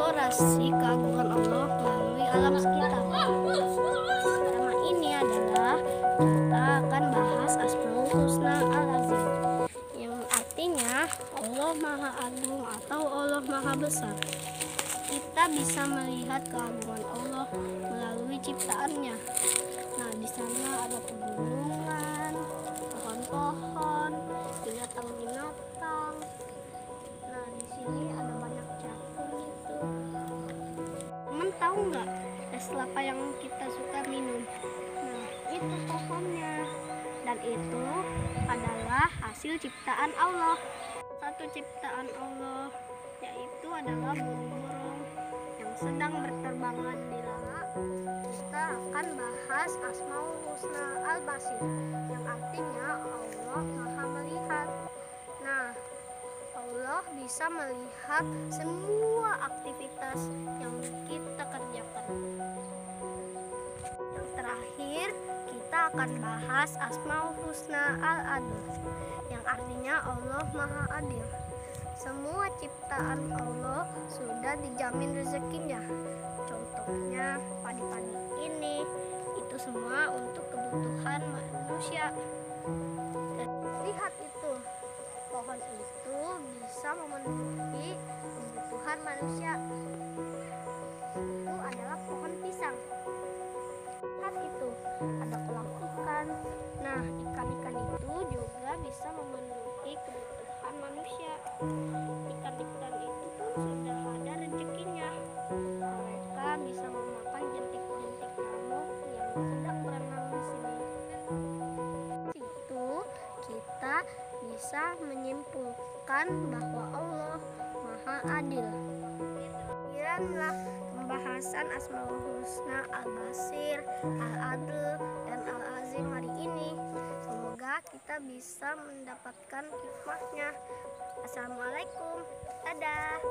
mengeksplorasi keagungan Allah melalui alam sekitar. Tema ini adalah kita akan bahas Asmaul Husna Al Azim yang artinya Allah Maha Agung atau Allah Maha Besar. Kita bisa melihat keagungan Allah melalui ciptaannya. Nah, di sana ada Nggak es kelapa yang kita suka minum? Nah, itu pohonnya. Dan itu adalah hasil ciptaan Allah. Satu ciptaan Allah yaitu adalah burung-burung yang sedang berterbangan di langit. Kita akan bahas Asmaul Husna Al Basir yang artinya Allah Maha Melihat. Nah, Allah bisa melihat semua aktivitas akan bahas Asmaul Husna Al Adil yang artinya Allah Maha Adil. Semua ciptaan Allah sudah dijamin rezekinya. Contohnya padi-padi ini itu semua untuk kebutuhan manusia. Bisa memenuhi kebutuhan manusia. Ikan-ikan itu pun sudah ada rezekinya. Mereka bisa memakan jentik-jentik nyamuk yang sedang berenang di sini. Situ kita bisa menyimpulkan bahwa Allah Maha Adil. Sekianlah pembahasan Asmaul Husna Al-Basir, Al-Adil, kita bisa mendapatkan hikmahnya. Assalamualaikum. Dadah.